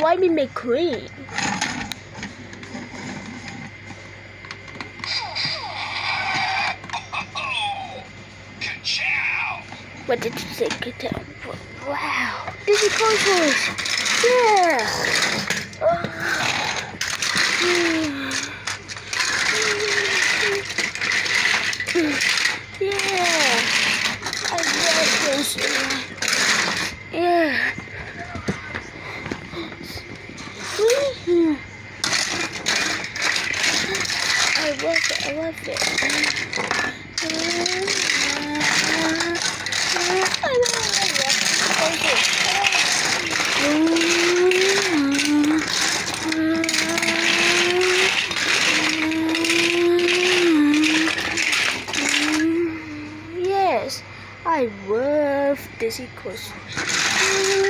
Slimy McQueen. What did you say? Get down. Wow. Dizzy Coasters. Yeah. Yeah. I love this. Yeah. I love it. I love it. Yes, I love Dizzy Coasters.